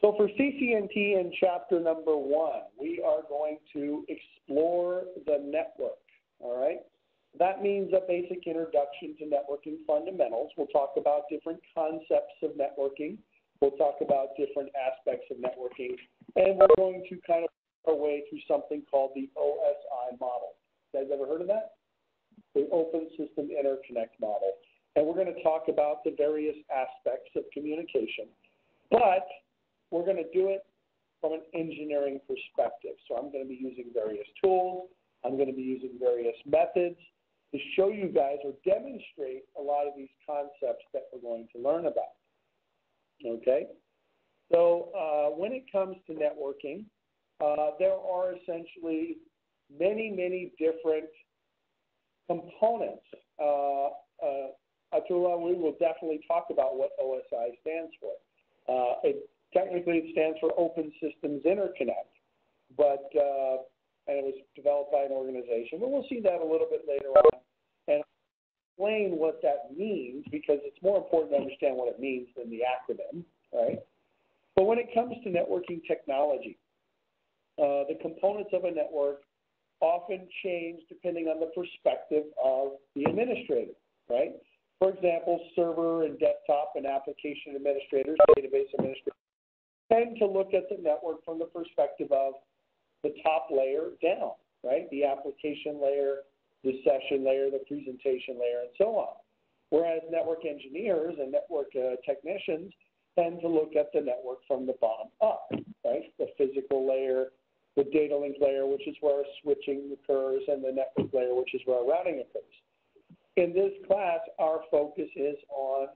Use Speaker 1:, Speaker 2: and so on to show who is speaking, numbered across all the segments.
Speaker 1: So for CCENT in chapter number one, we are going to explore the network, all right? That means a basic introduction to networking fundamentals. We'll talk about different concepts of networking. We'll talk about different aspects of networking. And we're going to kind of work our way through something called the OSI model. You guys ever heard of that? The Open System Interconnect model. And we're going to talk about the various aspects of communication. But we're going to do it from an engineering perspective. So I'm going to be using various tools. I'm going to be using various methods to show you guys or demonstrate a lot of these concepts that we're going to learn about. Okay? So uh, when it comes to networking, uh, there are essentially many, many different components. Uh, uh, Atula, we will definitely talk about what OSI stands for. Uh, it, technically, it stands for Open Systems Interconnect, but uh, and it was developed by an organization. But we'll see that a little bit later on and explain what that means because it's more important to understand what it means than the acronym, right? But when it comes to networking technology, uh, the components of a network often change depending on the perspective of the administrator, right? For example, server and desktop and application administrators, database administrators, tend to look at the network from the perspective of the top layer down, right? The application layer, the session layer, the presentation layer, and so on. Whereas network engineers and network uh, technicians tend to look at the network from the bottom up, right? The physical layer, the data link layer, which is where switching occurs, and the network layer, which is where routing occurs. In this class, our focus is on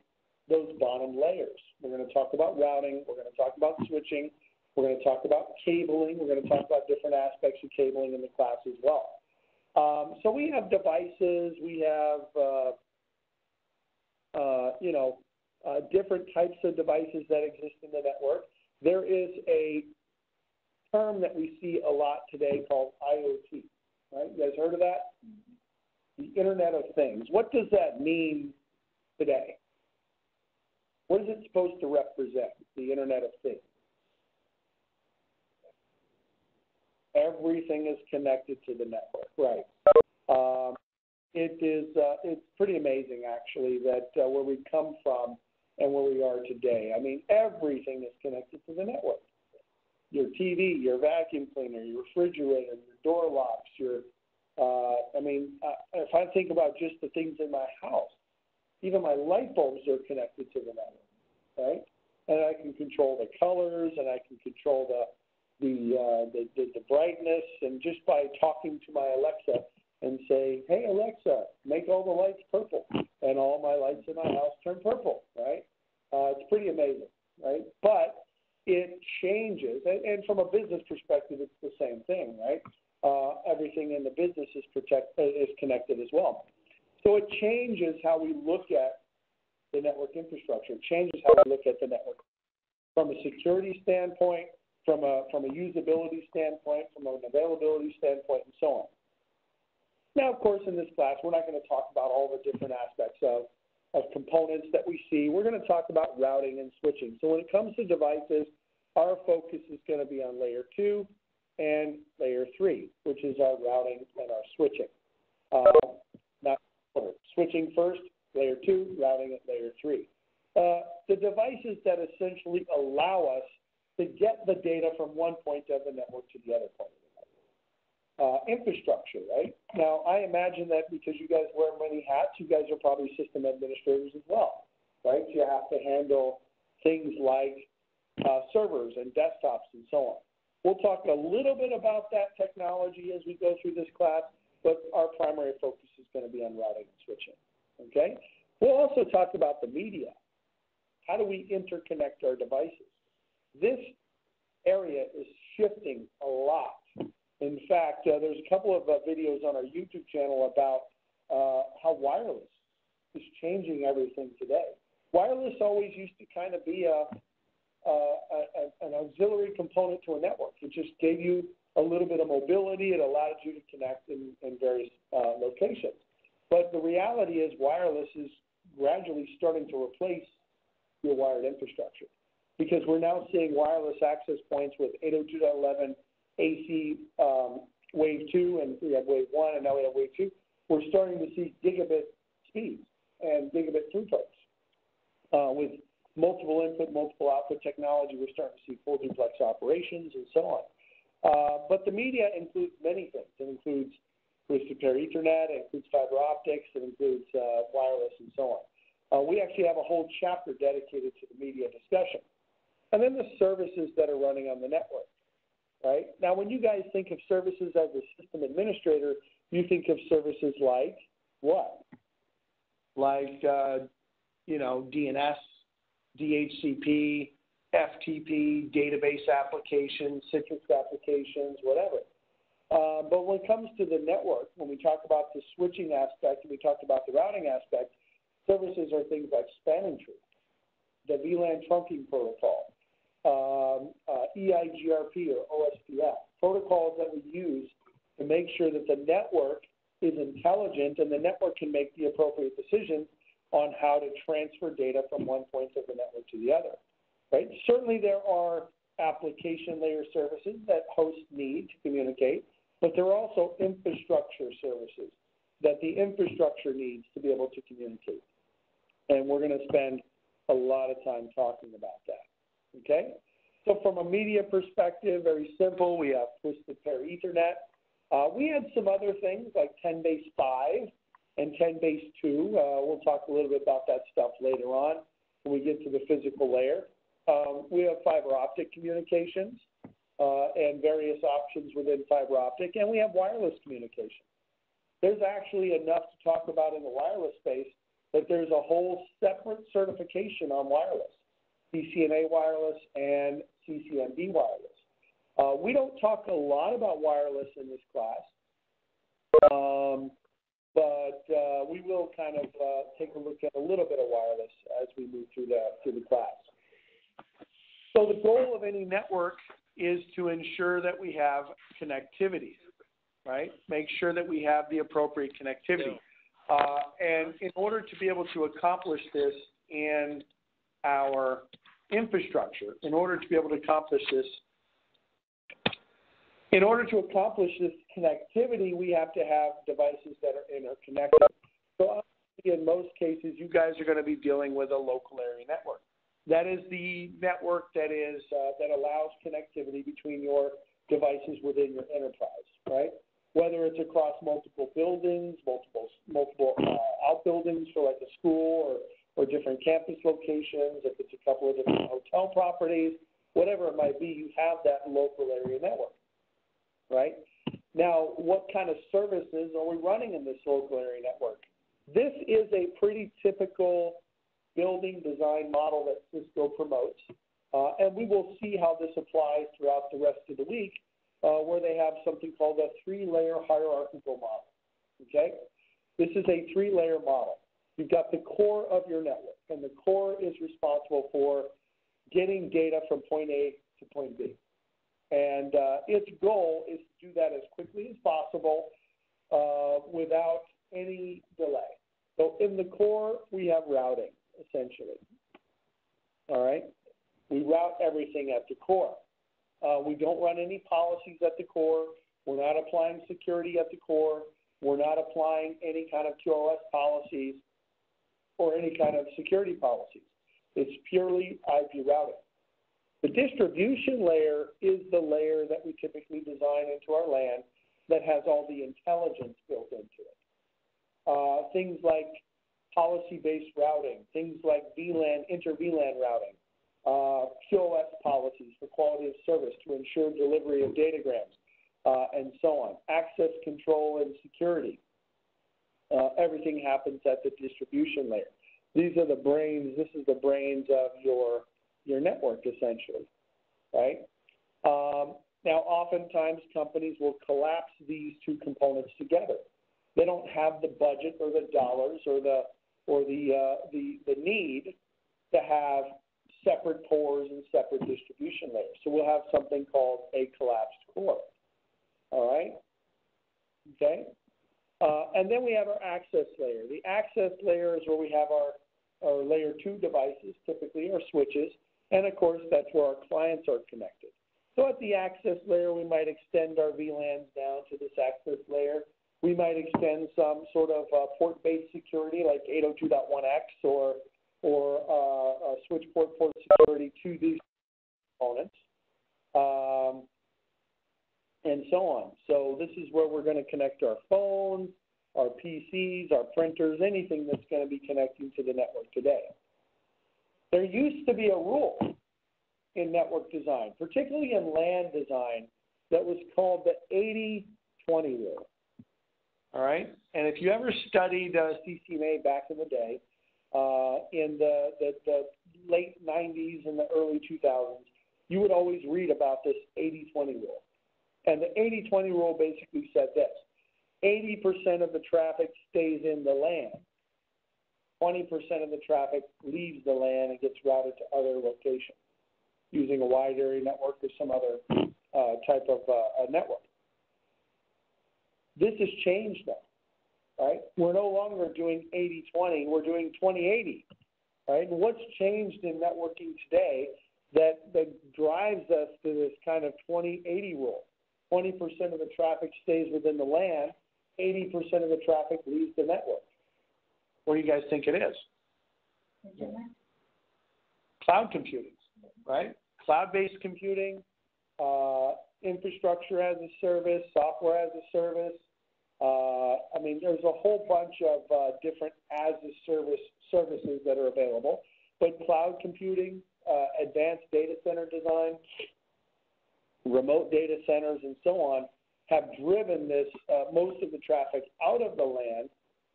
Speaker 1: those bottom layers. We're going to talk about routing, we're going to talk about switching, we're going to talk about cabling, we're going to talk about different aspects of cabling in the class as well. Um, so we have devices, we have, uh, uh, you know, uh, different types of devices that exist in the network. There is a term that we see a lot today called IoT. Right? You guys heard of that? The Internet of Things. What does that mean today? What is it supposed to represent? The Internet of Things. Everything is connected to the network, right? Um, it is uh, it's pretty amazing actually that uh, where we come from and where we are today. I mean, everything is connected to the network. Your TV, your vacuum cleaner, your refrigerator, your door locks, your uh, I mean, uh, if I think about just the things in my house, even my light bulbs are connected to the network, right? And I can control the colors, and I can control the the, uh, the, the the brightness, and just by talking to my Alexa and say, "Hey Alexa, make all the lights purple," and all my lights in my house turn purple, right? Uh, it's pretty amazing, right? But it changes, and, and from a business perspective, it's the same thing, right? Uh, everything in the business is protect is connected as well. So it changes how we look at the network infrastructure. It changes how we look at the network from a security standpoint, from a from a usability standpoint, from an availability standpoint, and so on. Now, of course, in this class, we're not going to talk about all the different aspects of, of components that we see. We're going to talk about routing and switching. So when it comes to devices, our focus is going to be on layer two and layer three, which is our routing and our switching. Uh, not. Switching first, layer two, routing at layer three. Uh, the devices that essentially allow us to get the data from one point of the network to the other point of the network. Uh, infrastructure, right? Now, I imagine that because you guys wear many hats, you guys are probably system administrators as well, right? You have to handle things like uh, servers and desktops and so on. We'll talk a little bit about that technology as we go through this class, but our primary focus is going to be on routing and switching. Okay? We'll also talk about the media. How do we interconnect our devices? This area is shifting a lot. In fact, uh, there's a couple of uh, videos on our YouTube channel about uh, how wireless is changing everything today. Wireless always used to kind of be a, a, an auxiliary component to a network. It just gave you a little bit of mobility. It allowed you to connect in, in various uh, locations. But the reality is wireless is gradually starting to replace your wired infrastructure because we're now seeing wireless access points with 802.11 AC um, wave 2, and we have wave 1, and now we have wave 2. We're starting to see gigabit speeds and gigabit throughputs. Uh, with multiple input, multiple output technology, we're starting to see full duplex operations and so on. Uh, but the media includes many things. It includes Twisted Pair Ethernet, it includes fiber optics, it includes uh, wireless, and so on. Uh, we actually have a whole chapter dedicated to the media discussion. And then the services that are running on the network, right? Now, when you guys think of services as a system administrator, you think of services like what? Like, uh, you know, DNS, DHCP, FTP, database applications, Citrix applications, whatever. Uh, but when it comes to the network, when we talk about the switching aspect and we talk about the routing aspect, services are things like spanning tree, the VLAN trunking protocol, um, uh, EIGRP or OSPF, protocols that we use to make sure that the network is intelligent and the network can make the appropriate decisions on how to transfer data from one point of the network to the other. Right? Certainly, there are application layer services that hosts need to communicate, but there are also infrastructure services that the infrastructure needs to be able to communicate. And we're going to spend a lot of time talking about that. Okay? So, from a media perspective, very simple. We have Twisted Pair Ethernet. Uh, we had some other things like 10 base 5 and 10 base 2. Uh, we'll talk a little bit about that stuff later on when we get to the physical layer. Um, we have fiber optic communications uh, and various options within fiber optic, and we have wireless communication. There's actually enough to talk about in the wireless space that there's a whole separate certification on wireless, CCNA wireless and CCNP wireless. Uh, we don't talk a lot about wireless in this class, um, but uh, we will kind of uh, take a look at a little bit of wireless as we move through the through the class. So the goal of any network is to ensure that we have connectivity, right? Make sure that we have the appropriate connectivity. Uh, and in order to be able to accomplish this in our infrastructure, in order to be able to accomplish this, in order to accomplish this connectivity, we have to have devices that are interconnected. So in most cases, you guys are going to be dealing with a local area network. That is the network that is uh, that allows connectivity between your devices within your enterprise, right? Whether it's across multiple buildings, multiple multiple uh, outbuildings for like a school or or different campus locations, if it's a couple of different hotel properties, whatever it might be, you have that local area network, right? Now, what kind of services are we running in this local area network? This is a pretty typical building design model that Cisco promotes. Uh, and we will see how this applies throughout the rest of the week, uh, where they have something called a three-layer hierarchical model. Okay, this is a three-layer model. You've got the core of your network, and the core is responsible for getting data from point A to point B. And uh, its goal is to do that as quickly as possible uh, without any delay. So in the core, we have routing essentially. All right? We route everything at the core. Uh, we don't run any policies at the core. We're not applying security at the core. We're not applying any kind of QoS policies or any kind of security policies. It's purely IP routing. The distribution layer is the layer that we typically design into our LAN that has all the intelligence built into it. Uh, things like policy-based routing, things like VLAN, inter-VLAN routing, uh, QoS policies for quality of service to ensure delivery of datagrams, uh, and so on. Access control and security. Uh, everything happens at the distribution layer. These are the brains. This is the brains of your your network, essentially, right? Um, now, oftentimes companies will collapse these two components together. They don't have the budget or the dollars or the or the, uh, the, the need to have separate cores and separate distribution layers. So we'll have something called a collapsed core. All right? Okay? Uh, and then we have our access layer. The access layer is where we have our, our layer two devices, typically, our switches, And of course, that's where our clients are connected. So at the access layer, we might extend our VLANs down to this access layer. We might extend some sort of uh, port-based security like 802.1x or or uh, switch port port security to these components, um, and so on. So this is where we're going to connect our phones, our PCs, our printers, anything that's going to be connecting to the network today. There used to be a rule in network design, particularly in LAN design, that was called the 80 20 rule. All right? And if you ever studied uh, CCNA back in the day, uh, in the, the, the late 90s and the early 2000s, you would always read about this 80 20 rule. And the 80 20 rule basically said this 80% of the traffic stays in the LAN, 20% of the traffic leaves the LAN and gets routed to other locations using a wide area network or some other uh, type of uh, network. This has changed now, right? We're no longer doing 80-20, we're doing 20-80, right? And what's changed in networking today that, that drives us to this kind of 20-80 rule? 20% of the traffic stays within the LAN, 80% of the traffic leaves the network. What do you guys think it is? Cloud computing, right? Cloud-based computing, uh, infrastructure as a service, software as a service. Uh, I mean, there's a whole bunch of uh, different as a service services that are available. But cloud computing, uh, advanced data center design, remote data centers, and so on have driven this uh, most of the traffic out of the LAN,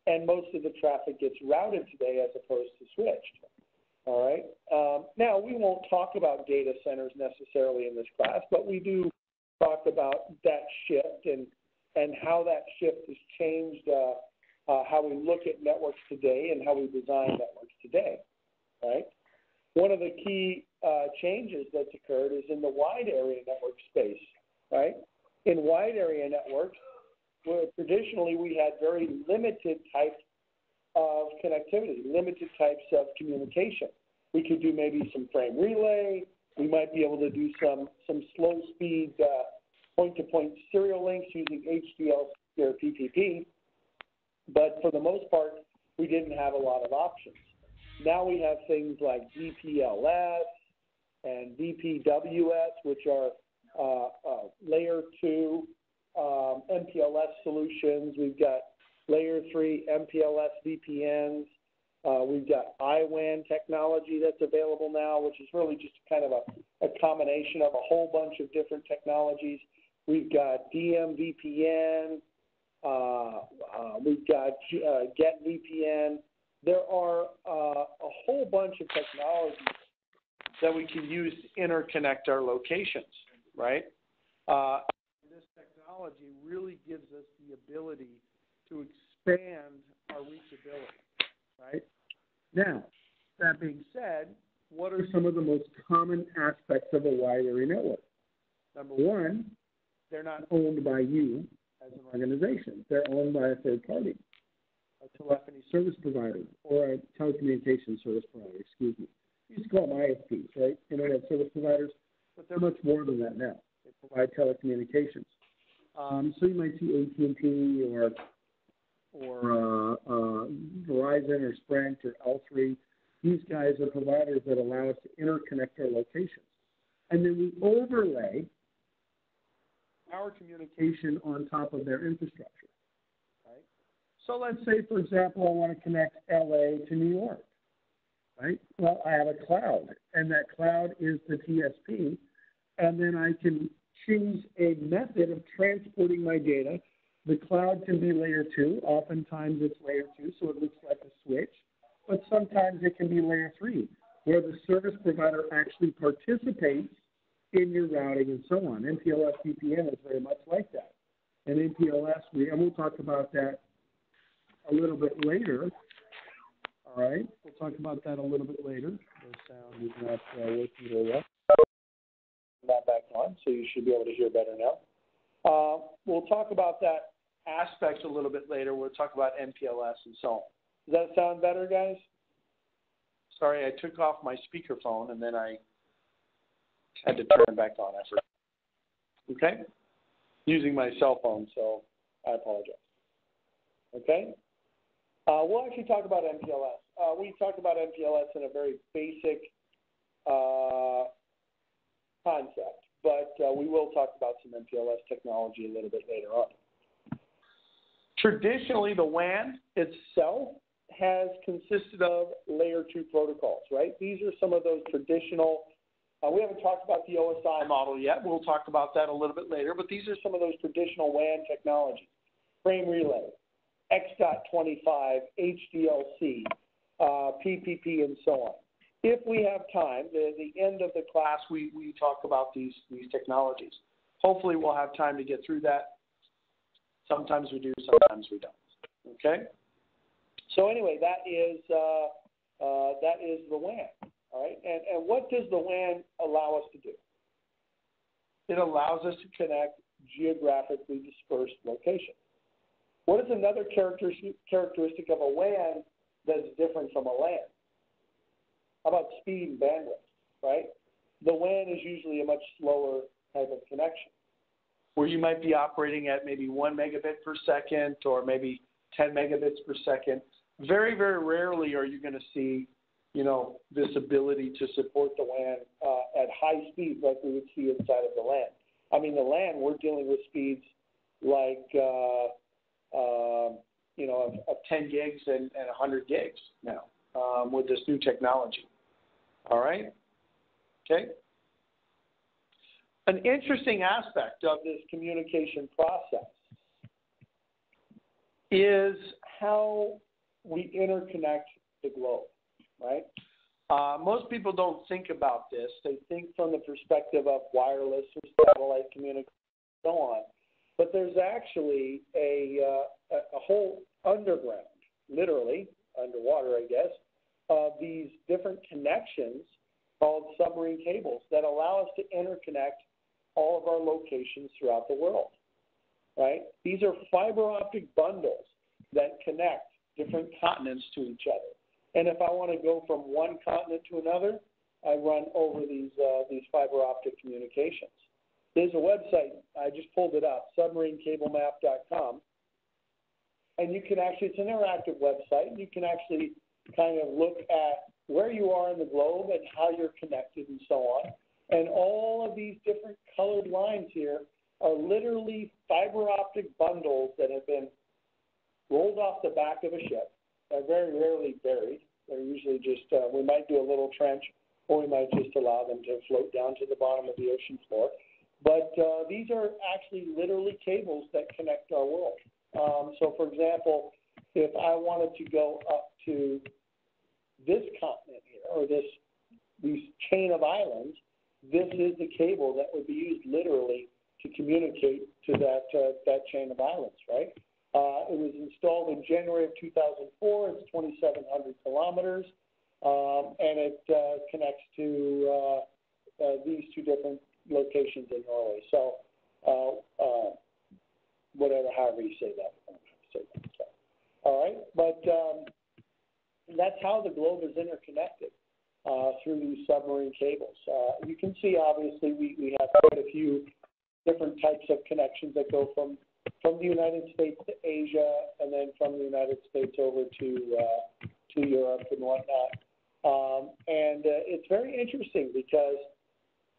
Speaker 1: and most of the traffic gets routed today as opposed to switched. All right. Um, now we won't talk about data centers necessarily in this class, but we do talk about that shift and and how that shift has changed uh, uh, how we look at networks today and how we design networks today. Right. One of the key uh, changes that's occurred is in the wide area network space. Right. In wide area networks, where traditionally we had very limited types of connectivity, limited types of communication. We could do maybe some frame relay. We might be able to do some some slow speed uh, point-to-point serial links using HDL or PPP. But for the most part, we didn't have a lot of options. Now we have things like VPLS and VPWS, which are uh, uh, layer two um, MPLS solutions. We've got layer three MPLS VPNs. Uh, we've got iWAN technology that's available now, which is really just kind of a, a combination of a whole bunch of different technologies. We've got DMVPN. Uh, uh, we've got GetVPN. There are a whole bunch of technologies that we can use to interconnect our locations, right? This technology really gives us the ability to expand our reachability, right? Now, that being said, what are some of the most common aspects of a wide area network? Number one, they're not owned by you as an organization. They're owned by a third party, a telephony service provider or a telecommunications service provider, excuse me. You used to call them ISPs, right? Internet service providers, but they're much more than that now. They provide telecommunications. Um, so you might see AT&T or or uh, uh, Verizon or Sprint or L3. These guys are providers that allow us to interconnect our locations. And then we overlay our communication on top of their infrastructure. Right? So let's say, for example, I want to connect LA to New York. Right? Well, I have a cloud, and that cloud is the TSP, and then I can choose a method of transporting my data the cloud can be layer two. Oftentimes it's layer two, so it looks like a switch. But sometimes it can be layer three, where the service provider actually participates in your routing and so on. MPLS VPN is very much like that. And MPLS, we, and we'll talk about that a little bit later. All right, we'll talk about that a little bit later. The sound is not uh, working very well. That back on, so you should be able to hear better now. Uh, we'll talk about that aspect a little bit later. We'll talk about MPLS and so on. Does that sound better, guys? Sorry, I took off my speakerphone and then I Had to turn back on. Forgot. Okay? Using my cell phone, so I apologize. Okay? Uh, we'll actually talk about MPLS. Uh, we talked about MPLS in a very basic uh, concept, but uh, we will talk about some MPLS technology a little bit later on. Traditionally, the WAN itself has consisted of layer two protocols, right? These are some of those traditional. Uh, we haven't talked about the OSI model yet. We'll talk about that a little bit later, but these are some of those traditional WAN technologies frame relay, X.25, HDLC, uh, PPP, and so on. If we have time, the, the end of the class, we, we talk about these, these technologies. Hopefully, we'll have time to get through that. Sometimes we do, sometimes we don't. Okay? So anyway, that is uh, uh, that is the WAN. All right, and and what does the WAN allow us to do? It allows us to connect geographically dispersed locations. What is another characteristic of a WAN that's different from a LAN? How about speed and bandwidth? Right, the WAN is usually a much slower type of connection, you might be operating at maybe one megabit per second or maybe 10 megabits per second very, very rarely are you going to see, you know, this ability to support the LAN uh, at high speeds like we would see inside of the LAN. I mean, the LAN, we're dealing with speeds like, uh, uh, you know, of, of 10 gigs and, and 100 gigs now um, with this new technology. All right? Okay? An interesting aspect of this communication process is how we interconnect the globe, right? Uh, most people don't think about this. They think from the perspective of wireless or satellite communication and so on. But there's actually a, uh, a whole underground, literally underwater, I guess, of these different connections called submarine cables that allow us to interconnect all of our locations throughout the world. Right? These are fiber optic bundles that connect different continents to each other. And if I want to go from one continent to another, I run over these uh, these fiber optic communications. There's a website I just pulled it up, submarinecablemap.com, and you can actually it's an interactive website. And you can actually kind of look at where you are in the globe and how you're connected and so on. And all of these different colored lines here are literally fiber optic bundles that have been rolled off the back of a ship. They're very rarely buried. They're usually just, uh, we might do a little trench or we might just allow them to float down to the bottom of the ocean floor. But uh, these are actually literally cables that connect our world. Um, so, for example, if I wanted to go up to this continent here, or this these chain of islands, this is the cable that would be used literally to communicate to that uh, that chain of islands, right? Uh, it was installed in January of 2004. It's 2,700 kilometers, um, and it uh, connects to uh, uh, these two different locations in Norway. So, uh, whatever, however you say that. Say that so, all right, but um, that's how the globe is interconnected uh, through these submarine cables. Uh, you can see, obviously, we, we have quite a few different types of connections that go from from the United States to Asia, and then from the United States over to uh, to Europe and whatnot. Um, and uh, it's very interesting because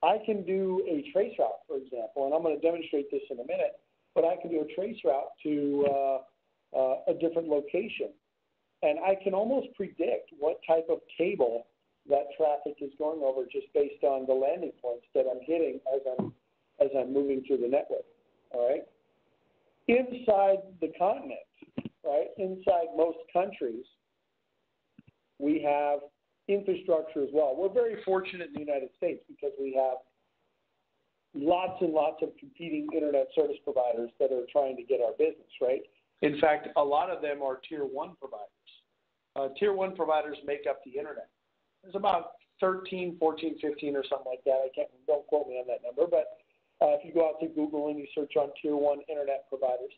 Speaker 1: I can do a trace route, for example, and I'm going to demonstrate this in a minute. But I can do a trace route to uh, uh, a different location, and I can almost predict what type of cable that traffic is going over just based on the landing points that I'm hitting as I'm as I'm moving through the network. All right inside the continent, right, inside most countries, we have infrastructure as well. We're very fortunate in the United States because we have lots and lots of competing internet service providers that are trying to get our business, right? In fact, a lot of them are tier one providers. Uh, tier one providers make up the internet. There's about 13, 14, 15 or something like that. I can't, don't quote me on that number, but uh, if you go out to Google and you search on tier one internet providers,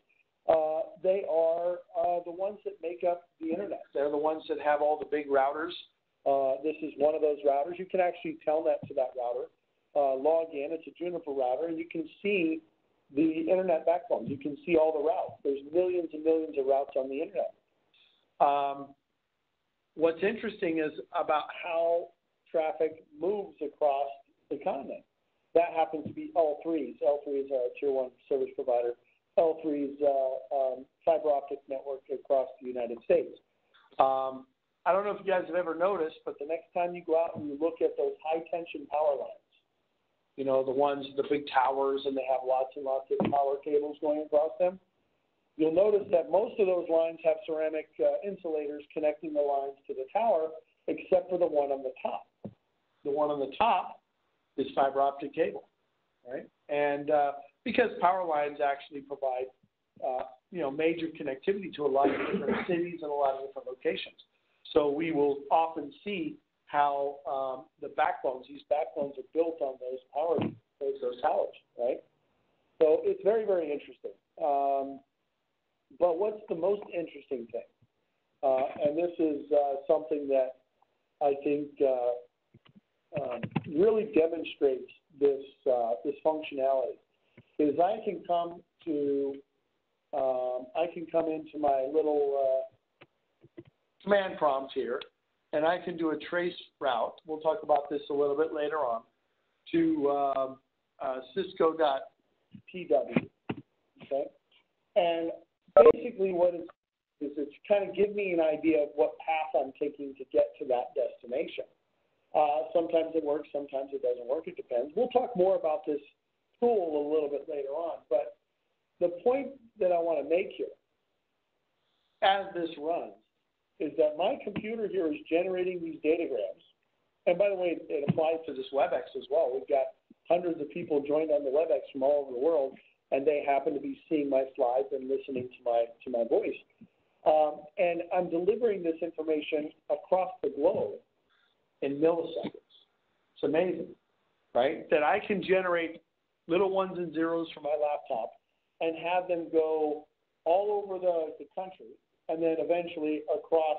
Speaker 1: uh, they are uh, the ones that make up the internet. They're the ones that have all the big routers. Uh, this is one of those routers. You can actually telnet to that router. uh, log in. It's a Juniper router, and you can see the internet backbone. You can see all the routes. There's millions and millions of routes on the internet. Um, what's interesting is about how traffic moves across the continent. That happens to be L3s. L3 is our tier one service provider. L3's uh, um, fiber optic network across the United States. Um, I don't know if you guys have ever noticed, but the next time you go out and you look at those high tension power lines, you know, the ones, the big towers, and they have lots and lots of power cables going across them, you'll notice that most of those lines have ceramic uh, insulators connecting the lines to the tower, except for the one on the top. The one on the top is fiber optic cable, right? And uh, because power lines actually provide, uh, you know, major connectivity to a lot of different cities and a lot of different locations. So we will often see how um, the backbones, these backbones are built on those power, those, towers, right? So it's very, very interesting. Um, but what's the most interesting thing? Uh, and this is uh, something that I think uh, um, really demonstrates this uh, this functionality. Is I can come to um, I can come into my little uh, command prompt here, and I can do a trace route. We'll talk about this a little bit later on to um, uh, Cisco.pw. Okay, and basically what it's is it's kind of give me an idea of what path I'm taking to get to that destination. Uh, sometimes it works, sometimes it doesn't work. It depends. We'll talk more about this tool a little bit later on, but the point that I want to make here, as this runs, is that my computer here is generating these datagrams. And by the way, it applies to this WebEx as well. We've got hundreds of people joined on the WebEx from all over the world and they happen to be seeing my slides and listening to my to my voice. Um, and I'm delivering this information across the globe in milliseconds. It's amazing, right? That I can generate little ones and zeros from my laptop and have them go all over the, the country and then eventually across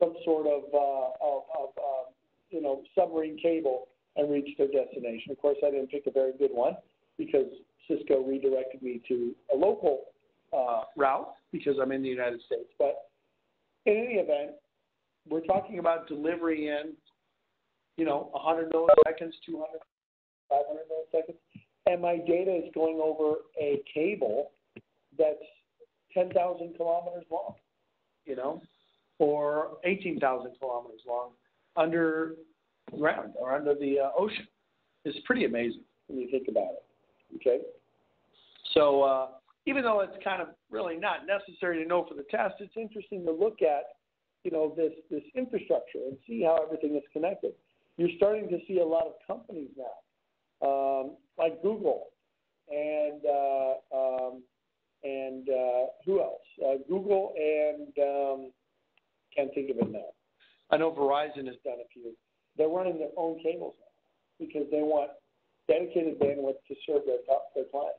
Speaker 1: some sort of, uh, of, of uh, you know submarine cable and reach their destination. Of course, I didn't pick a very good one because Cisco redirected me to a local uh, route because I'm in the United States. But in any event, we're talking about delivery in, you know, 100 milliseconds, 200, 500 milliseconds, and my data is going over a cable that's 10,000 kilometers long, you know, or 18,000 kilometers long underground or under the uh, ocean. It's pretty amazing when you think about it. Okay. So uh, even though it's kind of really not necessary to know for the test, it's interesting to look at, you know, this this infrastructure and see how everything is connected. You're starting to see a lot of companies now, um, like Google, and uh, um, and uh, who else? Uh, Google and um, can't think of it now. I know Verizon has done a few. They're running their own cables now because they want dedicated bandwidth to serve their, their clients.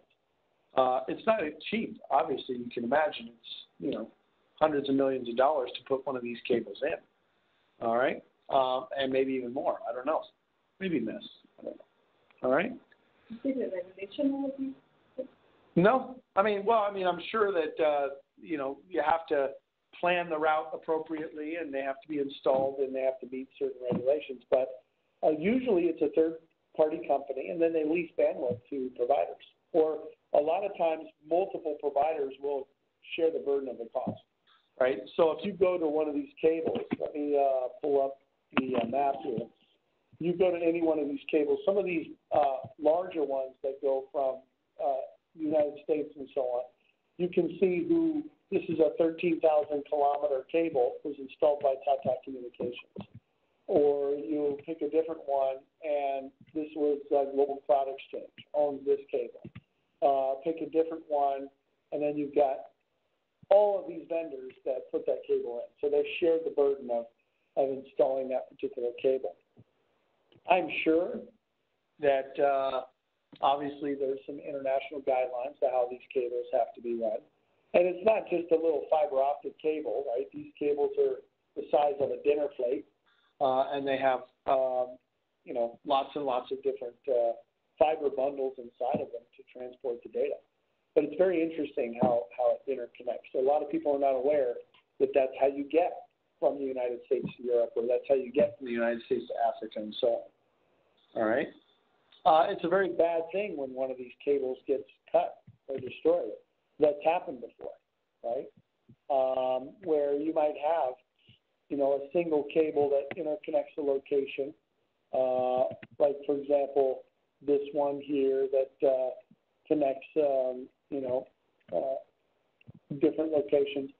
Speaker 1: Uh, it's not cheap, obviously. You can imagine it's you know hundreds of millions of dollars to put one of these cables in. All right, um, and maybe even more. I don't know. Maybe miss. I don't know. All right.
Speaker 2: Is it regulation?
Speaker 1: No, I mean, well, I mean, I'm sure that uh, you know you have to plan the route appropriately, and they have to be installed, and they have to meet certain regulations. But uh, usually, it's a third party company, and then they lease bandwidth to providers. Or a lot of times, multiple providers will share the burden of the cost, right? So if you go to one of these cables, let me uh, pull up the uh, map here. You go to any one of these cables, some of these uh, larger ones that go from uh, the United States and so on, you can see who this is a 13,000 kilometer cable was installed by Tata Communications or you pick a different one, and this was uh, Global Cloud Exchange owns this cable. Uh, pick a different one, and then you've got all of these vendors that put that cable in. So they've shared the burden of, of installing that particular cable. I'm sure that uh, obviously there's some international guidelines to how these cables have to be run. And it's not just a little fiber optic cable, right? These cables are the size of a dinner plate and they have um, you know, lots and lots of different uh, fiber bundles inside of them to transport the data. But it's very interesting how, how it interconnects. So a lot of people are not aware that that's how you get from the United States to Europe, or that's how you get from the United States to Africa, and so on. All right. Uh, it's a very bad thing when one of these cables gets cut or destroyed. That's happened before, right? Um, where you might have, you know, a single cable that interconnects a location, uh, like for example, this one here that uh, connects, um, you know, uh, different locations.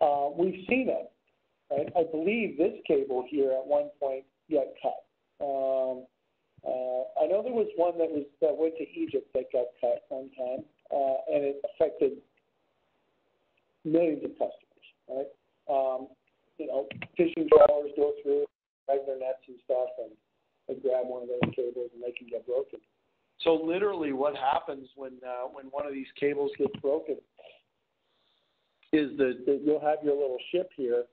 Speaker 1: Uh, we've seen it, right? I believe this cable here at one point got cut. Um, uh, I know there was one that was that went to Egypt that got cut one time, uh, and it affected millions of customers, right? Um, you know, fishing trawlers go through, drag their nets and stuff, and they grab one of those cables and they can get broken. So literally, what happens when uh, when one of these cables gets broken is that, that you'll have your little ship here,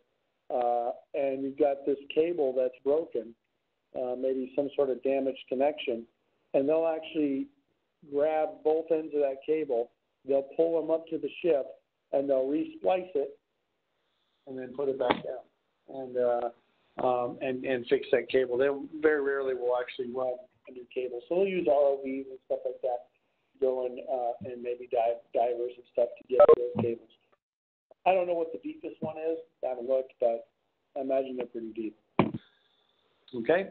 Speaker 1: uh, and you've got this cable that's broken, uh, maybe some sort of damaged connection, and they'll actually grab both ends of that cable, they'll pull them up to the ship, and they'll resplice it, and then put it back down, and uh, um, and and fix that cable. They very rarely will actually run a new cable, so they'll use ROVs and stuff like that, go and uh, and maybe dive, divers and stuff to get those cables. I don't know what the deepest one is. I haven't looked, but I imagine they're pretty deep. Okay.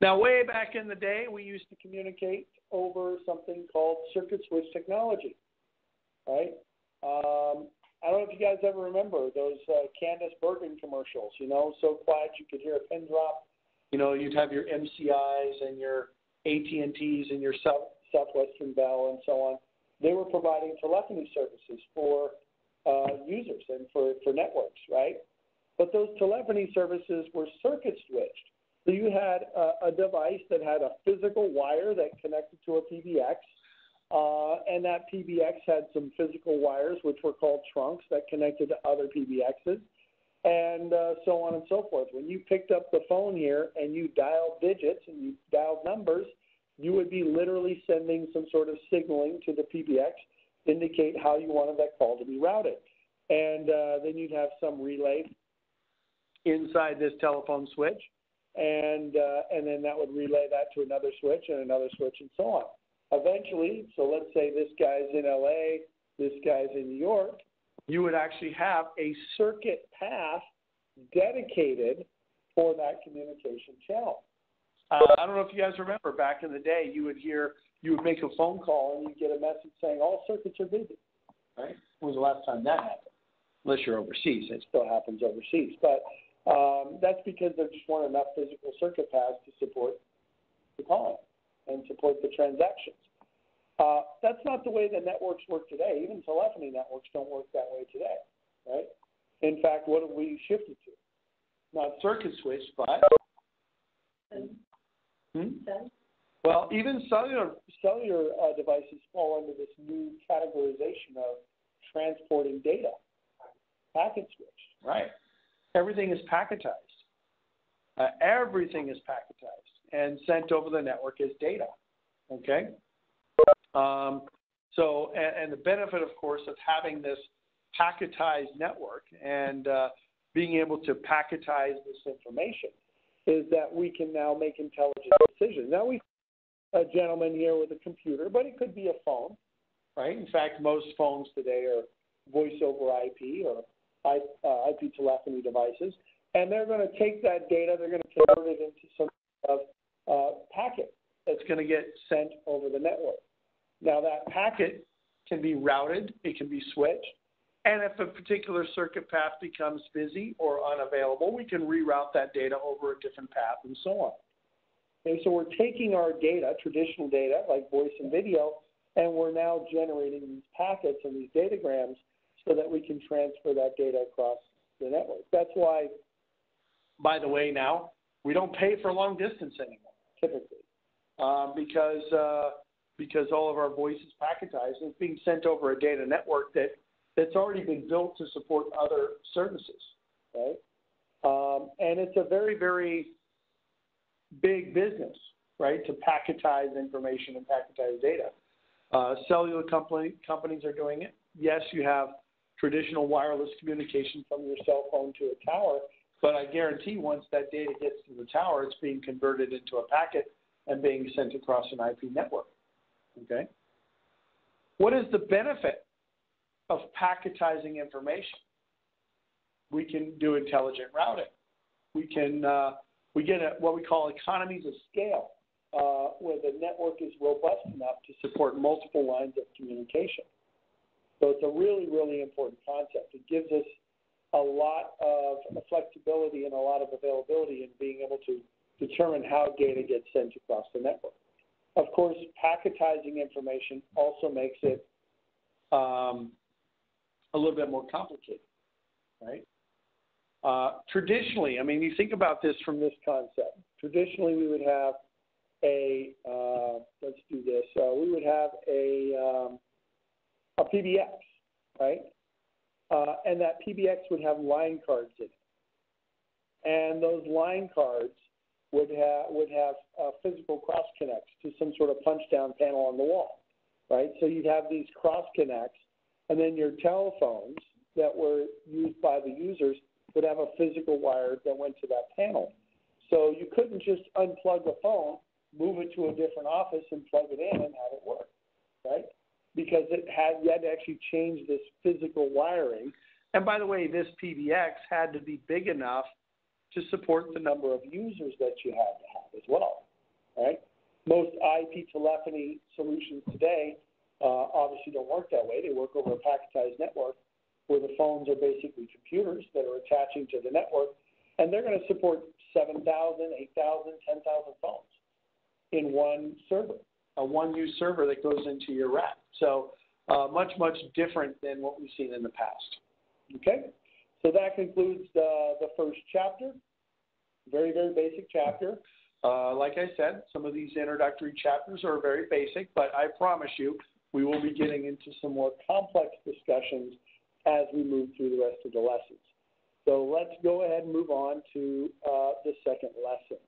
Speaker 1: Now, way back in the day, we used to communicate over something called circuit switch technology, right? Um, I don't know if you guys ever remember those uh, Candice Bergen commercials. You know, so quiet you could hear a pin drop. You know, you'd have your MCIs and your AT and T's and your South, Southwestern Bell and so on. They were providing telephony services for uh, users and for, for networks, right? But those telephony services were circuit switched. So you had a, a device that had a physical wire that connected to a PBX, uh, and that PBX had some physical wires, which were called trunks, that connected to other PBXs, and uh, so on and so forth. When you picked up the phone here and you dialed digits and you dialed numbers, you would be literally sending some sort of signaling to the PBX indicate how you wanted that call to be routed. And uh, then you'd have some relay inside this telephone switch, and uh, and then that would relay that to another switch and another switch and so on. Eventually, so let's say this guy's in LA, this guy's in New York, you would actually have a circuit path dedicated for that communication channel. Uh, I don't know if you guys remember back in the day, you would hear you would make a phone call and you'd get a message saying all circuits are busy. Right? When was the last time that happened? Unless you're overseas, it still happens overseas. But um, that's because there just weren't enough physical circuit paths to support the calling and support the transactions. Uh, that's not the way the networks work today. Even telephony networks don't work that way today, right? In fact, what have we shifted to? Not circuit switch, but hmm? well, even cellular cellular uh, devices fall under this new categorization of transporting data, packet switched, right? Everything is packetized. Uh, everything is packetized and sent over the network as data. Okay. Um, so, and, and, the benefit, of course, of having this packetized network and uh, being able to packetize this information is that we can now make intelligent decisions. Now we a gentleman here with a computer, but it could be a phone, right? In fact, most phones today are voice over IP or IP, uh, telephony devices, and they're going to take that data, they're going to convert it into some of uh, packet that's going to get sent over the network. Now that packet can be routed, it can be switched, and if a particular circuit path becomes busy or unavailable, we can reroute that data over a different path and so on. Okay, so we're taking our data, traditional data like voice and video, and we're now generating these packets and these datagrams so that we can transfer that data across the network. That's why, by the way, now we don't pay for long distance anymore, typically, um, because uh, because all of our voice is packetized and it's being sent over a data network that that's already been built to support other services, right? Um, and it's a very very big business, right, to packetize information and packetize data. Uh, cellular company, companies are doing it. Yes, you have traditional wireless communication from your cell phone to a tower, but I guarantee once that data gets to the tower, it's being converted into a packet and being sent across an IP network. Okay? What is the benefit of packetizing information? We can do intelligent routing. We can uh, we get a, what we call economies of scale, uh, where the network is robust enough to support multiple lines of communication. So it's a really, really important concept. It gives us a lot of flexibility and a lot of availability in being able to determine how data gets sent across the network. Of course, packetizing information also makes it um, a little bit more complicated, right? Uh, traditionally, I mean, you think about this from this concept. Traditionally, we would have a uh, let's do this. Uh, we would have a um, a PBX, right? Uh, and that PBX would have line cards in it, and those line cards would have would have uh, physical cross connects to some sort of punch down panel on the wall, right? So you'd have these cross connects, and then your telephones that were used by the users would have a physical wire that went to that panel. So you couldn't just unplug a phone, move it to a different office, and plug it in and have it work? Because it had had to actually change this physical wiring. And by the way, this PBX had to be big enough to support the number of users that you had to have as well, right? Most IP telephony solutions today uh, obviously don't work that way. They work over a packetized network where the phones are basically computers that are attaching to the network, and they're going to support 7,000, 8,000, 10,000 phones in one server, a one-U server that goes into your rack. So uh, much, much different than what we've seen in the past. Okay? So that concludes the, the first chapter. Very, very basic chapter. Uh, like I said, some of these introductory chapters are very basic, but I promise you we will be getting into some more complex discussions as we move through the rest of the lessons. So let's go ahead and move on to uh, the second lesson.